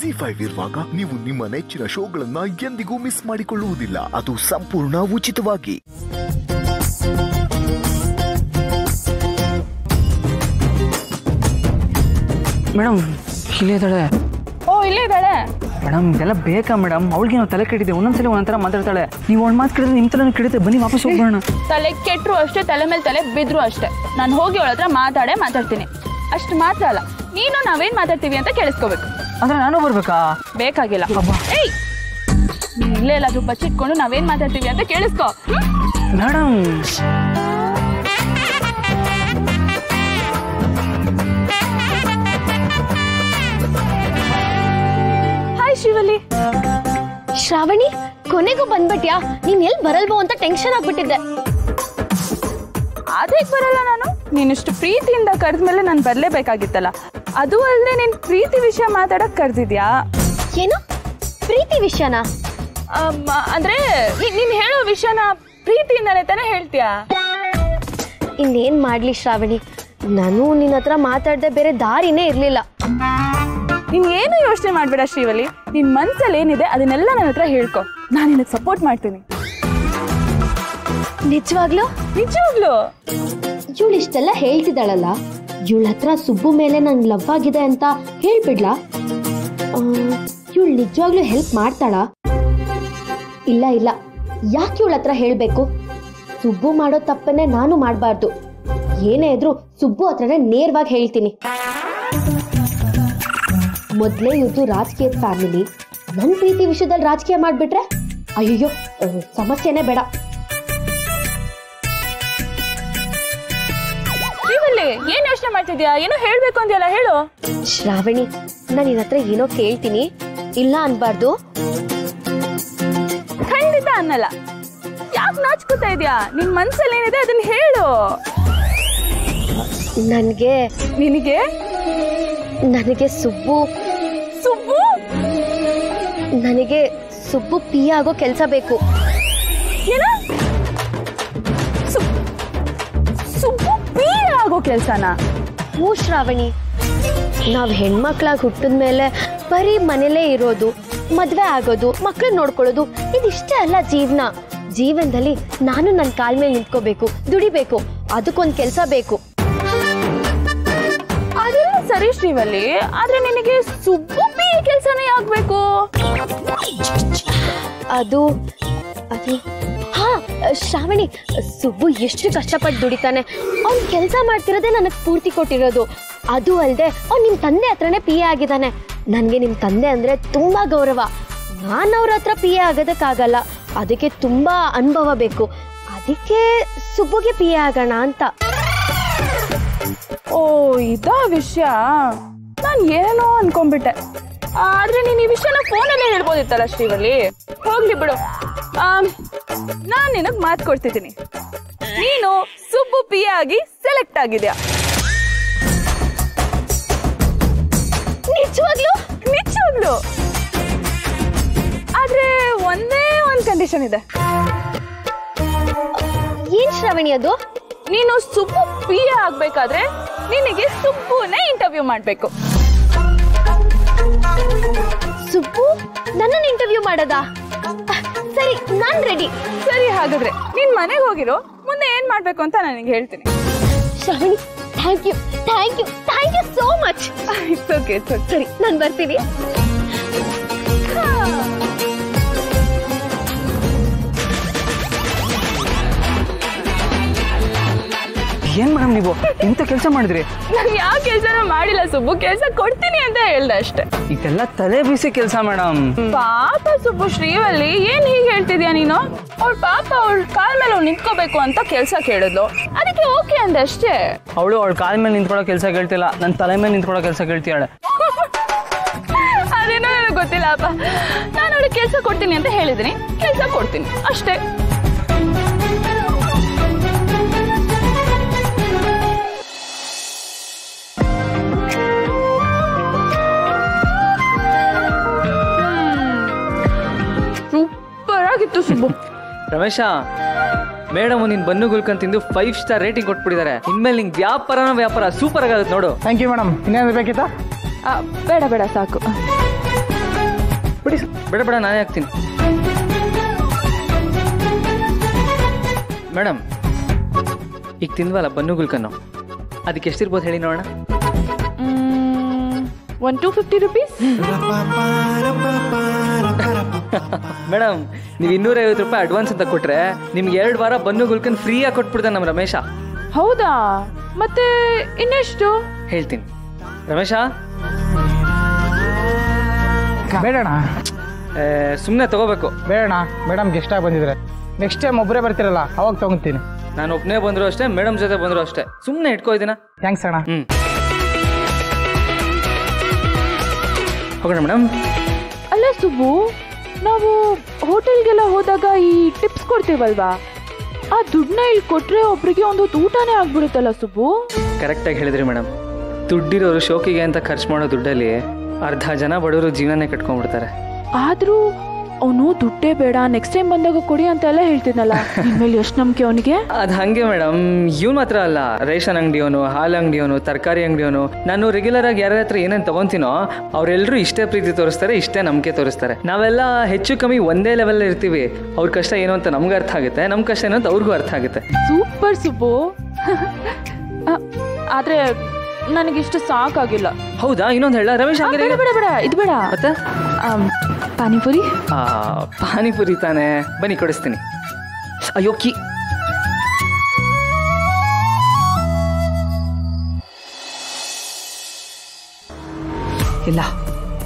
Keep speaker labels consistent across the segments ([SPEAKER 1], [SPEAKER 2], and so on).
[SPEAKER 1] G five ಇರುವಾಗ ನೀವು ನಿಮ್ಮ ನೆಚ್ಚಿನ ಶೋಗಳನ್ನ ಎಂದಿಗೂ ಮಿಸ್ ಮಾಡಿಕೊಳ್ಳುವುದಿಲ್ಲ. ಅದು ಸಂಪೂರ್ಣ ಉಚಿತವಾಗಿ.
[SPEAKER 2] ಮೇಡಮ್ ಇಲ್ಲೇ ಇದ್ದಾಳೆ.
[SPEAKER 3] ಓ ಇಲ್ಲೇ ಇದ್ದಾಳೆ.
[SPEAKER 2] ಮೇಡಮ್ ಇದೆಲ್ಲ ಬೇಕಾ ಮೇಡಮ್ ಅವಳಿಗೆ ನಾವು ತಲೆ ಕೆಟ್ಟಿದೆ ಒಂದೊಂದ್ಸಲ ಒಂದೊಂಥರ ಮಾತಾಡ್ತಾಳೆ. ನೀವು ಒಂದು ಮಾತು ಕೇಳಿದ್ರೆ ನಿಮ್ಮ ತಲೆನೂ ಕೆಡುತ್ತೆ ಬನ್ನಿ ವಾಪಸ್ ಹೋಗೋಣ
[SPEAKER 3] ತಲೆ ಕೆಟ್ಟರು ಅಷ್ಟೇ ತಲೆ ಮೇಲೆ ತಲೆ ಬಿದ್ರು ಅಷ್ಟೇ. ನಾನು ಹೋಗಿ ಅವಳ ಹತ್ರ ಮಾತಾಡೇ ಮಾತಾಡ್ತೀನಿ. ಅಷ್ಟು ಮಾತ್ರ ಅಲ್ಲ ನೀನು ನಾವೇನ್ ಮಾತಾಡ್ತೀವಿ ಅಂತ ಕೇಳಿಸ್ಕೋಬೇಕು.
[SPEAKER 2] ಅಂದ್ರೆ ನಾನು ಬರ್ಬೇಕಾ?
[SPEAKER 3] ಬೇಕಾಗಿಲ್ಲ. ಏಯ್! ನೀನ್ ಇಲ್ಲೇ ಎಲ್ಲಾದ್ರೂ ಬಚ್ಚಿಟ್ಕೊಂಡು ನಾವೇನ್ ಮಾತಾಡ್ತೀವಿ ಅಂತ ಕೇಳಿಸ್ಕೋ?
[SPEAKER 2] Madam
[SPEAKER 3] hi Shivali.
[SPEAKER 4] ಶ್ರಾವಣಿ ಕೊನೆಗೂ ಬಂದ್ಬಿಟ್ಯಾ? ನೀನ್ ಎಲ್ಲಿ ಬರಲ್ವೋ ಅಂತ ಟೆನ್ಷನ್ ಆಗ್ಬಿಟ್ಟಿದ್ದೆ.
[SPEAKER 3] ಅದೇ ಬರಲ್ಲ ನಾನು? ನೀನಿಷ್ಟು ಪ್ರೀತಿಯಿಂದ ಕರೆದ್ಮೇಲೆ ನಾನು ಬರ್ಲೇಬೇಕಾಗಿತ್ತಲ್ಲ. ಅದು ಅಲ್ಲದೆ ನಿನ್ ಪ್ರೀತಿ ವಿಷಯ ಮಾತಾಡಕ್ ಕರೆದಿದ್ಯಾ?
[SPEAKER 4] ಏನು? ಪ್ರೀತಿ ವಿಷಯನಾ?
[SPEAKER 3] ಅಂದ್ರೆ ನೀನ್ ಹೇಳೋ ವಿಷಯನ ಪ್ರೀತಿಯಿಂದಲೇ ತಾನೇ ಹೇಳ್ತೀಯಾ?
[SPEAKER 4] ಇನ್ನೇನ್ ಮಾಡ್ಲಿ ಶ್ರಾವಣಿ? ನಾನು ನಿನ್ನ ಹತ್ರ ಮಾತಾಡ್ದೆ ಬೇರೆ ದಾರಿನೇ ಇರ್ಲಿಲ್ಲ.
[SPEAKER 3] ನೀನ್ ಏನು ಯೋಚನೆ ಮಾಡ್ಬೇಡ ಶ್ರೀವಲಿ ನಿನ್ ಮನ್ಸಲ್ಲಿ ಏನಿದೆ ಅದನ್ನೆಲ್ಲ ನನ್ನ ಹತ್ರ ಹೇಳ್ಕೊ. ನಾನು ನಿನಗೆ ಸಪೋರ್ಟ್ ಮಾಡ್ತೀನಿ.
[SPEAKER 4] ನಿಜವಾಗ್ಲೂ?
[SPEAKER 3] ನಿಜವಾಗ್ಲು?
[SPEAKER 4] ಇವಳು ಇಷ್ಟೆಲ್ಲ ಹೇಳ್ತಿದ್ದಾಳಲ್ಲ? ಇವಳ ಹತ್ರ ಸುಬ್ಬು ಮೇಲೆ ನಂಗ್ ಲವ್ ಆಗಿದೆ ಅಂತ ಹೇಳ್ಬಿಡ್ಲಾ? ಇವಳು ನಿಜವಾಗ್ಲೂ ಹೆಲ್ಪ್ ಮಾಡ್ತಾಳಾ? ಇಲ್ಲ ಇಲ್ಲ. ಯಾಕೆ ಇವಳ ಹತ್ರ ಹೇಳ್ಬೇಕು? ಸುಬ್ಬು ಮಾಡೋ ತಪ್ಪನ್ನೇ ನಾನು ಮಾಡಬಾರ್ದು. ಏನೇ ಇದ್ರು ಸುಬ್ಬು ಹತ್ರನೇ ನೇರವಾಗಿ ಹೇಳ್ತೀನಿ. ಮೊದ್ಲೇ ಇವ್ರದ್ದು ರಾಜಕೀಯ ಫ್ಯಾಮಿಲಿ ನನ್ನ ಪ್ರೀತಿ ವಿಷಯದಲ್ಲಿ ರಾಜಕೀಯ ಮಾಡ್ಬಿಟ್ರೆ ಅಯ್ಯೋ ಸಮಸ್ಯೆನೇ ಬೇಡ.
[SPEAKER 3] ಶ್ರೀವಲ್ಲಿ ಏನ್ ಯೋಚನೆ ಮಾಡ್ತಿದ್ಯಾ? ಏನೋ ಹೇಳ್ಬೇಕು ಅಂದ್ಯಲ್ಲ ಹೇಳು.
[SPEAKER 4] ಶ್ರಾವಣಿ ನಾನು ನಿನ್ನ ಹತ್ರ ಏನೋ ಕೇಳ್ತೀನಿ. ಇಲ್ಲ ಅನ್ಬಾರ್ದು.
[SPEAKER 3] ಖಂಡಿತ ಅನ್ನಲ್ಲ. ಯಾಕೆ ನಾಚ್ಕೋತಾ ಇದ್ಯಾ? ನಿನ್ ಮನ್ಸಲ್ಲಿ ಏನಿದೆ ಅದನ್ನ ಹೇಳು.
[SPEAKER 4] ನನಗೆ
[SPEAKER 3] ನಿನಗೆ?
[SPEAKER 4] ನನಗೆ ಸುಬ್ಬು.
[SPEAKER 3] ಸುಬ್ಬು?
[SPEAKER 4] ನನಗೆ ಸುಬ್ಬು ಪಿ ಆಗೋ ಕೆಲಸ ಬೇಕು.
[SPEAKER 3] ಏನ? ಕೆಲ್ಸನಾ.
[SPEAKER 4] ಹ್ಞೂ ಶ್ರಾವಣಿ. ನಾವು ಹೆಣ್ಮಕ್ಳಾಗಿ ಹುಟ್ಟಿದ ಮೇಲೆ ಬರೀ ಮನೇಲೆ ಇರೋದು ಮದ್ವೆ ಆಗೋದು ಮಕ್ಳು ನೋಡ್ಕೊಳ್ಳೋದು ಇದಿಷ್ಟೇ ಅಲ್ಲ ಜೀವನ. ಜೀವನದಲ್ಲಿ ನಾನು ನನ್ನ ಕಾಲ್ ಮೇಲೆ ನಿಂತ್ಕೋಬೇಕು ದುಡಿಬೇಕು ಅದಕ್ಕೊಂದು ಕೆಲಸ ಬೇಕು.
[SPEAKER 3] ಅದೆಲ್ಲ ಸರಿ ಶ್ರೀವಲ್ಲಿ ಆದ್ರೆ ನಿನಗೆ ಸುಬ್ಬು ಪಿ ಕೆಲ್ಸನೇ ಆಗ್ಬೇಕು.
[SPEAKER 4] ಅದು ಅದು ಶ್ರಾವಣಿ, ಸುಬ್ಬು ಎಷ್ಟು ಕಷ್ಟಪಟ್ಟು ದುಡಿತಾನೆ. ಅವ್ನು ಕೆಲಸ ಮಾಡ್ತಿರೋದೇ ನನಗೆ ಪೂರ್ತಿ ಕೊಟ್ಟಿರೋದು. ಅದು ಅಲ್ಲದೆ ಅವ್ನು ನಿಮ್ಮ ತಂದೆ ಹತ್ರನೇ ಪಿ ಎ ಆಗಿದ್ದಾನೆ. ನನಗೆ ನಿಮ್ಮ ತಂದೆ ಅಂದರೆ ತುಂಬ ಗೌರವ. ನಾನು ಅವ್ರ ಹತ್ರ ಪಿ ಎ ಆಗೋದಕ್ಕಾಗಲ್ಲ. ಅದಕ್ಕೆ ತುಂಬ ಅನುಭವ ಬೇಕು. ಅದಕ್ಕೆ ಸುಬ್ಬುಗೆ ಪಿ ಎ ಆಗೋಣ ಅಂತ.
[SPEAKER 3] ಓ, ಇದಾ ವಿಷಯ? ನಾನು ಏನೋ ಅನ್ಕೊಂಡ್ಬಿಟ್ಟೆ. ಆದ್ರೆ ನೀನು ಈ ವಿಷಯನ ಫೋನಲ್ಲೇ ಹೇಳ್ಬೋದಿತ್ತಲ್ಲ ಶ್ರೀವಲ್ಲಿ? ಹೋಗ್ಲಿ ಬಿಡು. ನಾನ್ ನಿನಗ್ ಮಾತ್ ಕೊಡ್ತಿದ್ದೀನಿ. ನೀನು ಸುಬ್ಬು ಪಿ ಆಗಿ ಸೆಲೆಕ್ಟ್ ಆಗಿದ್ಯಾ?
[SPEAKER 4] ನಿಜವಾಗ್ಲು?
[SPEAKER 3] ನಿಜವಾಗ್ಲು? ಆದ್ರೆ ಒಂದೇ ಒಂದ್ ಕಂಡೀಷನ್ ಇದೆ.
[SPEAKER 4] ಏನ್ ಶ್ರಾವಣಿ ಅದು?
[SPEAKER 3] ನೀನು ಸುಬ್ಬು ಪಿ ಆಗ್ಬೇಕಾದ್ರೆ ನಿನಗೆ ಸುಬ್ಬುನೇ ಇಂಟರ್ವ್ಯೂ ಮಾಡ್ಬೇಕು.
[SPEAKER 4] ಸುಬ್ಬು? ನನ್ನನ್ನು ಇಂಟರ್ವ್ಯೂ ಮಾಡೋದಾ? ಸರಿ ನಾನ್ ರೆಡಿ
[SPEAKER 3] ಸರಿ ಹಾಗಾದ್ರೆ ನೀನ್ ಮನೆಗೆ ಹೋಗಿರೋ? ಮುಂದೆ ಏನ್ ಮಾಡ್ಬೇಕು ಅಂತ ನನಗೆ ಹೇಳ್ತೀನಿ.
[SPEAKER 4] Shravani thank you thank you thank you so much
[SPEAKER 3] it's okay it's okay
[SPEAKER 4] ಸರಿ ನಾನು ಬರ್ತೀನಿ.
[SPEAKER 2] ಏನ್ ಮೇಡಮ್ ನೀವು? ಎಂತ ಕೆಲಸ ಮಾಡಿದ್ರಿ?
[SPEAKER 3] ನಾನು ಯಾವ ಕೆಲಸನೂ ಮಾಡಿಲ್ಲ ಸುಬ್ಬು. ಕೆಲಸ ಕೊಡ್ತೀನಿ ಅಂತ ಹೇಳ್ದೆ ಅಷ್ಟೇ.
[SPEAKER 2] ಇದೆಲ್ಲ ತಲೆ ಬೀಸಿ ಕೆಲಸ ಮೇಡಮ್
[SPEAKER 3] ಪಾಪ ಸುಬ್ಬು ಶ್ರೀವಲ್ಲಿ ಏನ್ ಹೀಗೆ ಹೇಳ್ತಿದ್ಯಾ ನೀನು? ಅವಳ ಪಾಪ ಅವಳ ಕಾಲ್ ಮೇಲೆ ಅವ್ಳು ನಿಂತ್ಕೋಬೇಕು ಅಂತ ಕೆಲಸ ಕೇಳಿದ್ಲು. ಅದಕ್ಕೆ ಓಕೆ ಅಂದೆ ಅಷ್ಟೇ.
[SPEAKER 2] ಅವಳು ಅವಳ ಕಾಲ್ ಮೇಲೆ ನಿಂತ್ಕೊಳ್ಳೋ ಕೆಲಸ ಕೇಳ್ತಿಲ್ಲ. ನನ್ನ ತಲೆ ಮೇಲೆ ನಿಂತ್ಕೊಳ್ಳೋ ಕೆಲಸ ಕೇಳ್ತಿಯಾಳೆ
[SPEAKER 3] ಅದೇನೋ ಗೊತ್ತಿಲ್ಲ ಅಪ್ಪ. ನಾನು ಅವಳಿಗೆ ಕೆಲಸ ಕೊಡ್ತೀನಿ ಅಂತ ಹೇಳಿದ್ದೀನಿ. ಕೆಲಸ ಕೊಡ್ತೀನಿ. ಅಷ್ಟೇ.
[SPEAKER 5] ರಮೇಶ ಮೇಡಮ್ ನೀನ್ ಬನ್ನು ಗುಲ್ಕನ್ ತಿಂದು ಫೈವ್ ಸ್ಟಾರ್ ರೇಟಿಂಗ್ ಕೊಟ್ಬಿಟ್ಟಿದ್ದಾರೆ. ಇನ್ಮೇಲೆ ನಿಂಗೆ ವ್ಯಾಪಾರನ ವ್ಯಾಪಾರ ಸೂಪರ್ ಆಗುತ್ತೆ ನೋಡು.
[SPEAKER 6] ಥ್ಯಾಂಕ್ ಯು ಮೇಡಮ್ ಇನ್ನೇನು ಬೇಕಿತ್ತಾ?
[SPEAKER 3] ಆ, ಬೇಡ ಬೇಡ ಸಾಕು.
[SPEAKER 2] ಬಿಡಿ
[SPEAKER 5] ಬೇಡ ಬೇಡ ನಾನೇ ಹಾಕ್ತೀನಿ. ಮೇಡಮ್ ಈಗ ತಿಂದ್ವಲ್ಲ ಬನ್ನು ಗುಲ್ಕನ್ನು? ಅದಕ್ಕೆ ಎಷ್ಟಿರ್ಬೋದು ಹೇಳಿ ನೋಡೋಣ.
[SPEAKER 3] One two fifty rupees
[SPEAKER 5] madam ನೀವು ಇನ್ನೂರೈವತ್ತು ರೂಪಾಯಿ ಅಡ್ವಾನ್ಸ್ ಅಂತ ಕೊಟ್ರೆ ನಿಮ್ಗೆ ಎರಡು ವಾರ ಬನ್ನು ಗುಲ್ಕನ್ ಫ್ರೀಯಾಗಿ ಕೊಟ್ಬಿಡ್ತಾನೆ ನಮ್ಮ ರಮೇಶ.
[SPEAKER 3] ಹೌದಾ? ಮತ್ತೆ ಇನ್ನೆಷ್ಟು?
[SPEAKER 5] ಹೇಳ್ತೀನಿ. ರಮೇಶ?
[SPEAKER 2] ಬೇಡಣ
[SPEAKER 5] ಸುಮ್ಮನೆ ತಗೋಬೇಕು.
[SPEAKER 2] ಬೇಡಣ ಮೇಡಮ್ ಗೆಸ್ಟಾಗಿ ಬಂದಿದ್ರೆ ನೆಕ್ಸ್ಟ್ ಟೈಮ್ ಒಬ್ಬರೇ ಬರ್ತಿರಲ್ಲ ಅವಾಗ ತಗೊಂತೀನಿ.
[SPEAKER 5] ನಾನು ಒಬ್ಬನೇ ಬಂದ್ರು ಅಷ್ಟೇ ಮೇಡಮ್ ಜೊತೆ ಬಂದ್ರು ಅಷ್ಟೇ. ಸುಮ್ಮನೆ ಇಟ್ಕೋ
[SPEAKER 2] ಥ್ಯಾಂಕ್ಸ್ ಅಣ್ಣ.
[SPEAKER 5] ಹ್ಮ್. ಹೋಗೋಣ ಮೇಡಮ್
[SPEAKER 3] ಅಲ್ಲ ಸುಬ್ಬು ನಾವು ಹೋಟೆಲ್ಗೆಲ್ಲ ಹೋದಾಗ ಈ ಟಿಪ್ಸ್ ಕೊಡ್ತೀವಲ್ವಾ? ಆ ದುಡ್ಡನ್ನ ಇಲ್ಲಿ ಕೊಟ್ರೆ ಒಬ್ರಿಗೆ ಒಂದು ಊಟನೇ ಆಗ್ಬಿಡುತ್ತಲ್ಲ ಸುಬ್ಬು?
[SPEAKER 5] ಕರೆಕ್ಟಾಗಿ ಹೇಳಿದ್ರಿ ಮೇಡಮ್. ದುಡ್ಡಿರೋರು ಶೋಕಿಗೆ ಅಂತ ಖರ್ಚು ಮಾಡೋ ದುಡ್ಡಲ್ಲಿ ಅರ್ಧ ಜನ ಬಡವರು ಜೀವನನೇ ಕಟ್ಕೊಂಡ್ಬಿಡ್ತಾರೆ.
[SPEAKER 3] ಆದ್ರೂ ಅವನು ದುಡ್ಡೇ ಬೇಡ ನೆಕ್ಸ್ಟ್ ಟೈಮ್ ಬಂದಾಗ ಕೊಡಿ ಅಂತೆಲ್ಲ ಹೇಳ್ತಿದ್ನಲ್ಲ. ಮೇಲೆ ಎಷ್ಟು ನಂಬಿಕೆ ಅವನಿಗೆ?
[SPEAKER 5] ಅದ್ ಹಂಗೆ ಮೇಡಮ್. ಇವ್ ಮಾತ್ರ ಅಲ್ಲ. ರೇಷನ್ ಅಂಗಡಿಯವನು ಹಾಲು ಅಂಗಡಿಯವನು ತರಕಾರಿ ಅಂಗಡಿಯವನು ನಾನು ರೆಗ್ಯುಲರ್ ಆಗಿ ಯಾರ ಹತ್ರ ಏನೇನು ತಗೊಂತೀನೋ ಅವರೆಲ್ಲರೂ ಇಷ್ಟೇ ಪ್ರೀತಿ ತೋರಿಸ್ತಾರೆ ಇಷ್ಟೇ ನಂಬಿಕೆ ತೋರಿಸ್ತಾರೆ. ನಾವೆಲ್ಲ ಹೆಚ್ಚು ಕಮ್ಮಿ ಒಂದೇ ಲೆವೆಲ್ ಇರ್ತೀವಿ. ಅವ್ರ ಕಷ್ಟ ಏನು ಅಂತ ನಮ್ಗೆ ಅರ್ಥ ಆಗುತ್ತೆ ನಮ್ ಕಷ್ಟ ಏನು ಅಂತ ಅವ್ರಿಗೂ ಅರ್ಥ ಆಗುತ್ತೆ.
[SPEAKER 3] ಸೂಪರ್ ಸುಬ್ಬು. ಆದ್ರೆ ನನಗಿಷ್ಟು ಸಾಕಾಗಿಲ್ಲ.
[SPEAKER 5] ಹೌದಾ? ಇನ್ನೊಂದು ಹೇಳ. ರಮೇಶ್
[SPEAKER 3] ಬೇಡ ಬೇಡ ಬೇಡ. ಇದು ಬೇಡ.
[SPEAKER 5] ಮತ್ತೆ?
[SPEAKER 3] ಪಾನಿಪುರಿ?
[SPEAKER 5] ಆ, ಪಾನಿಪುರಿ ತಾನೆ. ಬನ್ನಿ ಕೊಡಿಸ್ತೀನಿ. ಅಯ್ಯೋ ಕಿ
[SPEAKER 6] ಇಲ್ಲ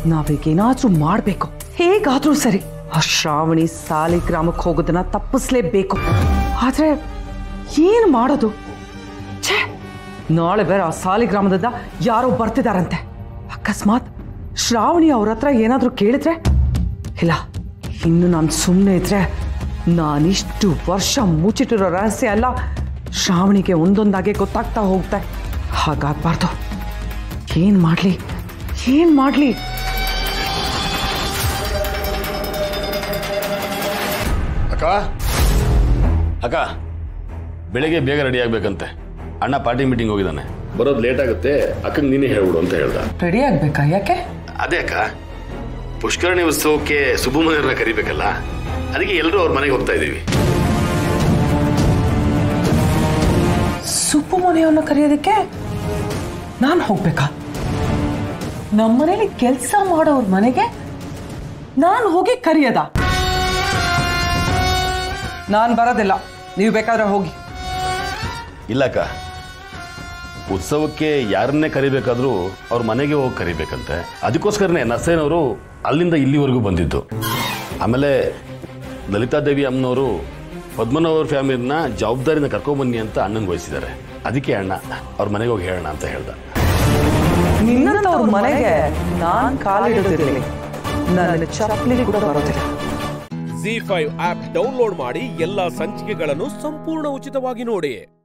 [SPEAKER 6] ನಾವೀಗೇನಾದ್ರೂ ಮಾಡಬೇಕು. ಹೇಗಾದ್ರೂ ಸರಿ. ಆ ಶ್ರಾವಣಿ ಸಾಲಿಗ್ರಾಮಕ್ಕೆ ಹೋಗೋದನ್ನ ತಪ್ಪಿಸ್ಲೇಬೇಕು. ಆದ್ರೆ ಏನು ಮಾಡೋದು? ನಾಳೆ ಬೇರೆ ಆ ಸಾಲಿಗ್ರಾಮದಿಂದ ಯಾರೋ ಬರ್ತಿದಾರಂತೆ. ಅಕಸ್ಮಾತ್ ಶ್ರಾವಣಿ ಅವ್ರ ಹತ್ರ ಏನಾದ್ರೂ ಕೇಳಿದ್ರೆ? ಇಲ್ಲ, ಇನ್ನು ನಾನು ಸುಮ್ಮನೆ ಇದ್ರೆ ನಾನಿಷ್ಟು ವರ್ಷ ಮುಚ್ಚಿಟ್ಟಿರೋ ರಹಸ್ಯ ಎಲ್ಲ ಶ್ರಾವಣಿಗೆ ಒಂದೊಂದಾಗೆ ಗೊತ್ತಾಗ್ತಾ ಹೋಗ್ತೆ. ಹಾಗಾಗ್ಬಾರ್ದು. ಏನ್ ಮಾಡ್ಲಿ? ಏನ್ ಮಾಡ್ಲಿ?
[SPEAKER 7] ಅಕ್ಕ? ಅಕ್ಕ, ಬೆಳಿಗ್ಗೆ ಬೇಗ ರೆಡಿ ಆಗ್ಬೇಕಂತೆ. ಅಣ್ಣ ಪಾರ್ಟಿ ಮೀಟಿಂಗ್ ಹೋಗಿದ್ದಾನೆ. ಬರೋದು ಲೇಟ್ ಆಗುತ್ತೆ ಅಕ್ಕಂಗೆ ನೀನೇ ಹೇಳ್ಬಿಡು ಅಂತ ಹೇಳ್ದ.
[SPEAKER 6] ರೆಡಿ ಆಗ್ಬೇಕಾ ಯಾಕೆ?
[SPEAKER 7] ಅದೇ ಅಕ್ಕ ಪುಷ್ಕರಣಿ ಉತ್ಸವಕ್ಕೆ ಸುಬ್ಬಮನೆಯವ್ರನ್ನ ಕರಿಬೇಕಲ್ಲ ಅದಕ್ಕೆ ಎಲ್ಲರೂ ಅವ್ರ ಮನೆಗೆ ಹೋಗ್ತಾ ಇದೀವಿ
[SPEAKER 6] ಸುಬ್ಬು ಮನೆಯವ್ರನ್ನ ಕರೆಯೋದಕ್ಕೆ ನಾನು ಹೋಗ್ಬೇಕಾ? ನಮ್ಮನೇಲಿ ಕೆಲಸ ಮಾಡೋರ್ ಮನೆಗೆ ನಾನು ಹೋಗಿ ಕರೆಯದ. ನಾನು ಬರೋದಿಲ್ಲ ನೀವು ಬೇಕಾದ್ರೆ ಹೋಗಿ.
[SPEAKER 7] ಇಲ್ಲ ಅಕ್ಕ ಉತ್ಸವಕ್ಕೆ ಯಾರನ್ನೇ ಕರಿಬೇಕಾದ್ರೂ ಅವ್ರ ಮನೆಗೆ ಹೋಗಿ ಕರಿಬೇಕಂತೆ. ಅದಕ್ಕೋಸ್ಕರನೇ ನಸೇನವರು ಅಲ್ಲಿಂದ ಇಲ್ಲಿವರೆಗೂ ಬಂದಿದ್ದು. ಆಮೇಲೆ ಲಲಿತಾದೇವಿ ಅಮ್ಮನವರು ಪದ್ಮನವ್ರ ಫ್ಯಾಮಿಲಿನ ಜವಾಬ್ದಾರಿನ ಕರ್ಕೊಂಬನ್ನಿ ಅಂತ ಅಣ್ಣನ ವಹಿಸಿದ್ದಾರೆ ಅದಕ್ಕೆ ಅಣ್ಣ ಅವ್ರ ಮನೆಗೆ ಹೋಗಿ ಹೇಳೋಣ ಅಂತ ಹೇಳ್ದ.
[SPEAKER 6] ನಿನ್ನಂತವ್ರ ಮನೆಗೆ ನಾನು ಕಾಲಿಡೋದಿರಲಿ. ನನ್ನ ಚಪ್ಪಲಿ ಕೂಡ ಬರೋದಿಲ್ಲ.
[SPEAKER 8] ಜಿ ಫೈವ್ ಆಪ್ ಡೌನ್ಲೋಡ್ ಮಾಡಿ ಎಲ್ಲಾ ಸಂಚಿಕೆಗಳನ್ನು ಸಂಪೂರ್ಣ ಉಚಿತವಾಗಿ ನೋಡಿ.